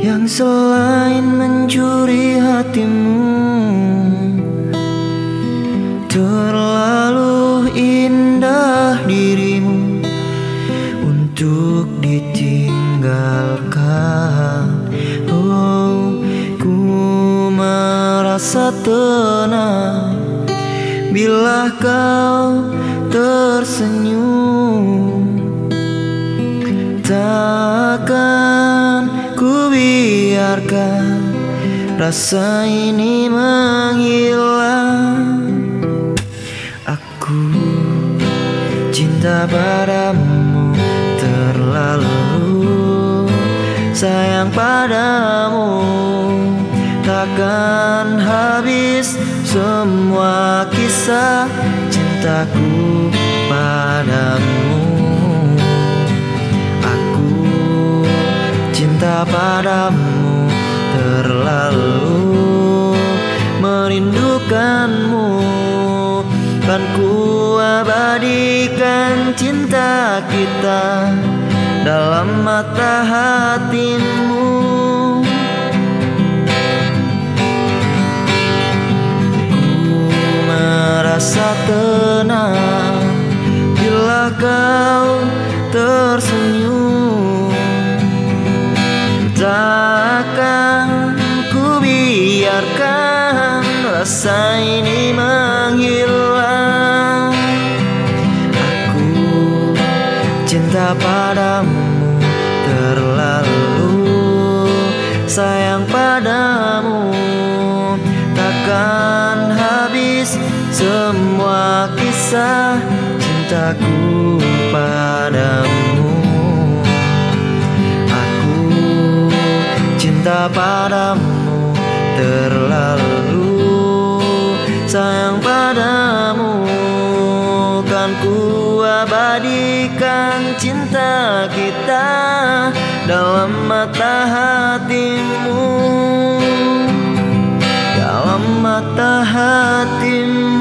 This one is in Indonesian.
Yang selain mencuri hatimu Terlalu indah dirimu Untuk ditinggalkan. Oh, ku merasa tenang Bila kau tersenyum. Takkan biarkan rasa ini menghilang. Aku cinta padamu terlalu. Sayang padamu takkan habis semua kisah cintaku padamu padamu terlalu merindukanmu. Kan ku abadikan cinta kita dalam mata hatimu. Ku merasa tenang bila kau rasa ini menghilang. Aku cinta padamu terlalu. Sayang padamu Takkan habis semua kisah cintaku padamu. Cinta padamu kan ku abadikan cinta kita dalam mata hatimu. Dalam mata hatimu